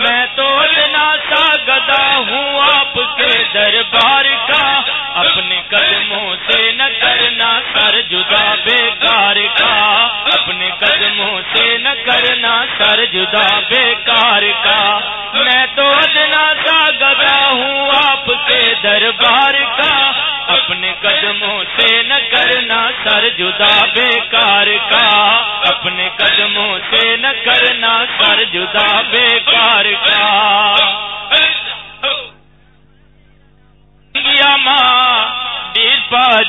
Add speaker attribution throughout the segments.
Speaker 1: मैं तो इतना सा गदा हूँ आपके दरबार का। अपने कदमों से न करना सर जुदा बेकार का। अपने कदमों से न करना सर जुदा बेकार का। मैं तो इतना सा गदा हूँ आपके दरबार का। अपने कदमों से न करना सर जुदा बेकार का। अपने कदमों से न करना जुदा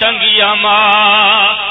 Speaker 1: तंग मां।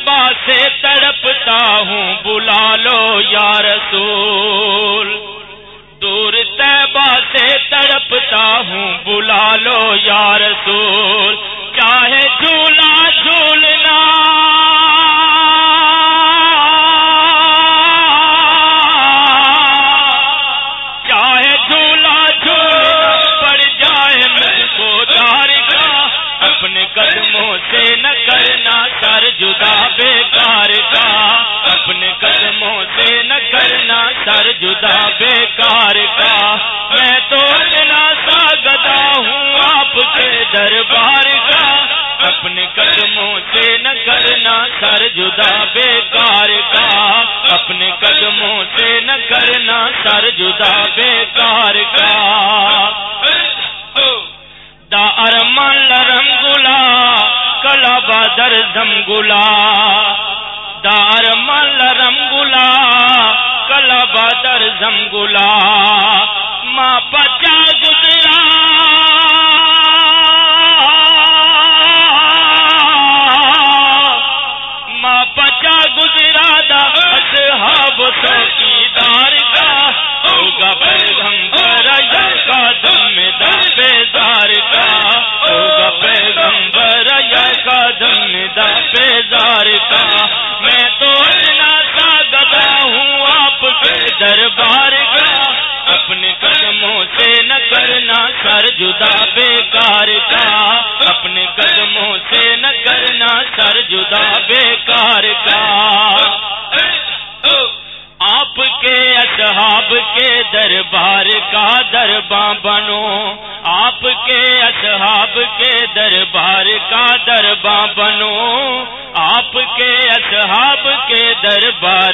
Speaker 1: से तड़पता हूँ बुला करना सर जुदा बेकार का। अपने कदमों से न करना सर जुदा बेकार का। दार अरमान लरम गुला कला बदर जमगुला दार मल रंगुला कला बदर जमगुला आपके दरबार का दरबा बनो। आपके असहाब के दरबार का दरबा बनो। आपके असहाब के दरबार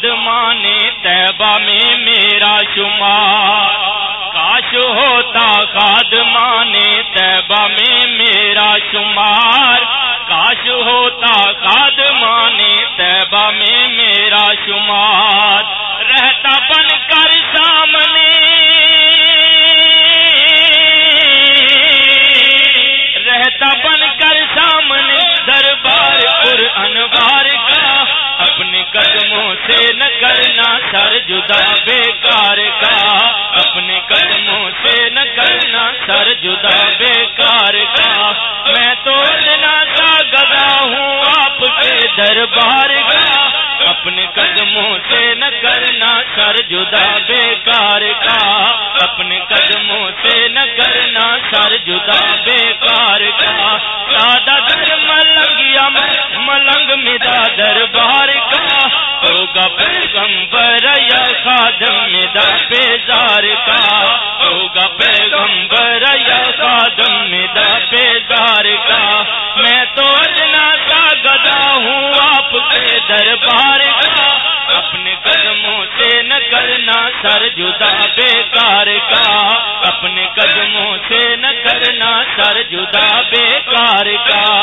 Speaker 1: शाद माने तैबा में से न करना सर जुदा बेकार का। अपने कदमों से न करना सर जुदा बेकार का। मैं तो इतना सा गदा हूँ आपके दरबार का। अपने कदमों से न करना सर जुदा बेकार का। अपने कदमों से न करना सर जुदा बेकार का। दादा मलंग या मलंग मिदा दरबार कदमों से न करना सर जुदा बेकार का। अपने कदमों से न करना सर जुदा बेकार का।